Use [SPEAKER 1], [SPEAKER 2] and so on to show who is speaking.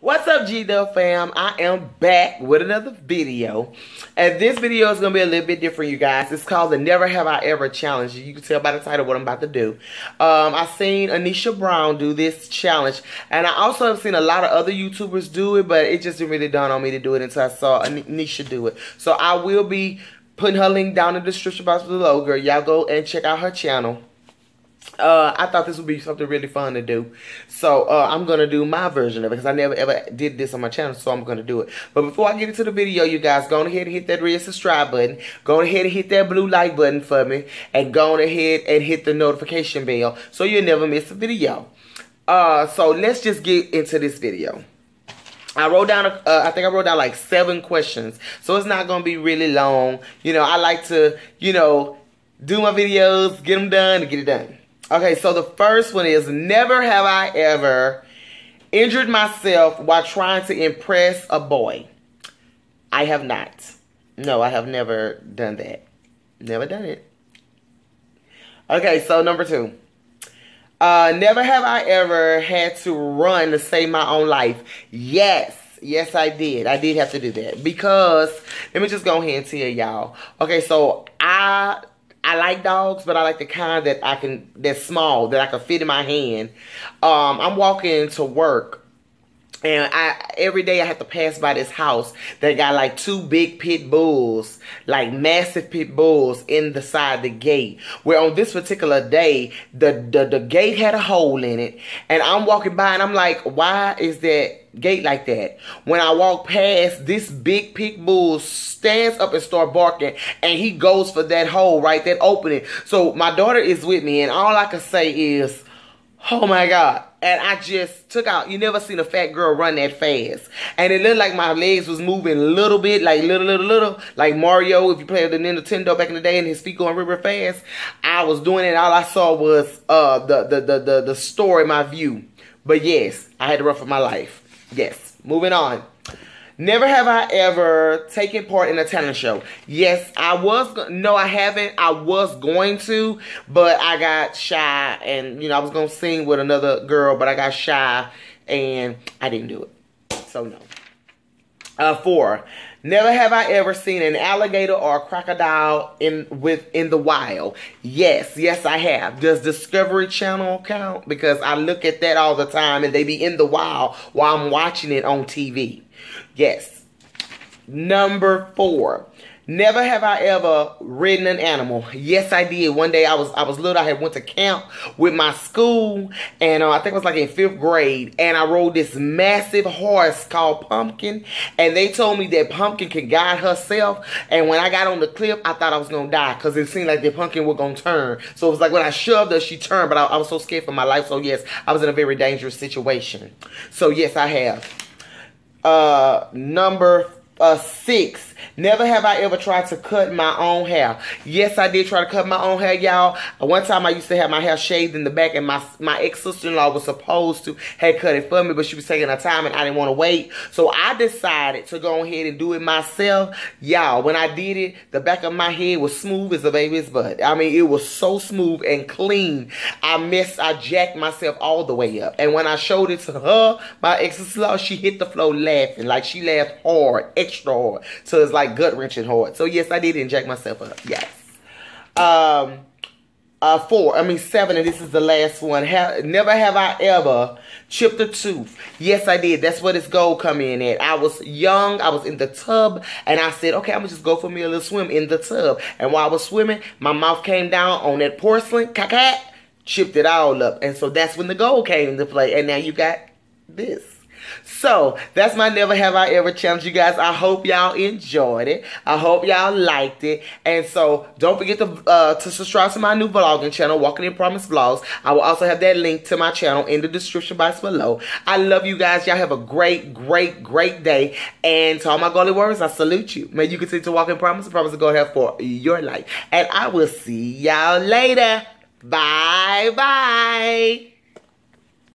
[SPEAKER 1] What's up, G-Dub fam? I am back with another video. And this video is going to be a little bit different, you guys. It's called the Never Have I Ever Challenge. You can tell by the title what I'm about to do. Um, I've seen Anesia Brown do this challenge. And I also have seen a lot of other YouTubers do it, but it just didn't really dawn on me to do it until I saw Anisha do it. So I will be putting her link down in the description box below, girl. Y'all go and check out her channel uh, I thought this would be something really fun to do. So uh, I'm going to do my version of it because I never ever did this on my channel, so I'm going to do it. But before I get into the video, you guys, go ahead and hit that red subscribe button. Go ahead and hit that blue like button for me. And go ahead and hit the notification bell so you'll never miss a video. Uh, so let's just get into this video. I wrote down, uh, I think I wrote down like seven questions. So it's not going to be really long. You know, I like to, you know, do my videos, get them done, and get it done. Okay, so the first one is never have I ever injured myself while trying to impress a boy. I have not. No, I have never done that. Never done it. Okay, so number two. Uh, never have I ever had to run to save my own life. Yes. Yes, I did. I did have to do that. Because, let me just go ahead and tell y'all. Okay, so I I like dogs, but I like the kind that I can, that's small, that I can fit in my hand. Um, I'm walking to work and I every day I have to pass by this house that got like two big pit bulls, like massive pit bulls in the side of the gate. Where on this particular day, the, the, the gate had a hole in it. And I'm walking by and I'm like, why is that gate like that? When I walk past, this big pit bull stands up and start barking and he goes for that hole, right? That opening. So my daughter is with me and all I can say is, oh my God and I just took out. You never seen a fat girl run that fast, and it looked like my legs was moving a little bit, like little, little, little, like Mario. If you played the Nintendo back in the day, and his feet going real fast, I was doing it. All I saw was uh the the the the, the store in my view. But yes, I had to run for my life. Yes, moving on. Never have I ever taken part in a talent show. Yes, I was, no, I haven't. I was going to, but I got shy and, you know, I was going to sing with another girl, but I got shy and I didn't do it. So, no. Uh, four, never have I ever seen an alligator or a crocodile in with in the wild. Yes, yes I have. Does Discovery Channel count? Because I look at that all the time and they be in the wild while I'm watching it on TV. Yes. Number four. Never have I ever ridden an animal. Yes, I did. One day I was I was little. I had went to camp with my school, and uh, I think it was like in fifth grade. And I rode this massive horse called Pumpkin, and they told me that Pumpkin could guide herself. And when I got on the cliff, I thought I was gonna die because it seemed like the Pumpkin was gonna turn. So it was like when I shoved her, she turned. But I, I was so scared for my life. So yes, I was in a very dangerous situation. So yes, I have. Uh, number uh, six, never have I ever tried to cut my own hair. Yes, I did try to cut my own hair, y'all. One time I used to have my hair shaved in the back and my, my ex-sister-in-law was supposed to have cut it for me, but she was taking her time and I didn't want to wait. So I decided to go ahead and do it myself. Y'all, when I did it, the back of my head was smooth as a baby's butt. I mean, it was so smooth and clean. I missed, I jacked myself all the way up. And when I showed it to her, my ex-sister-in-law, she hit the floor laughing. Like, she laughed hard, extra hard. So it's like gut wrenching hard. So yes, I did inject myself up. Yes. Um, uh, four, I mean seven, and this is the last one. Have, never have I ever chipped a tooth. Yes, I did. That's where this gold come in at. I was young, I was in the tub, and I said, okay, I'm gonna just go for me a little swim in the tub. And while I was swimming, my mouth came down on that porcelain, cacat, chipped it all up. And so that's when the gold came into play. And now you got this. So that's my never have I ever challenge you guys. I hope y'all enjoyed it. I hope y'all liked it. And so don't forget to uh, to subscribe to my new vlogging channel, Walking in Promise Vlogs. I will also have that link to my channel in the description box below. I love you guys. Y'all have a great, great, great day. And to all my godly warriors, I salute you. May you continue to walk in promise and promise to go ahead for your life. And I will see y'all later. Bye bye.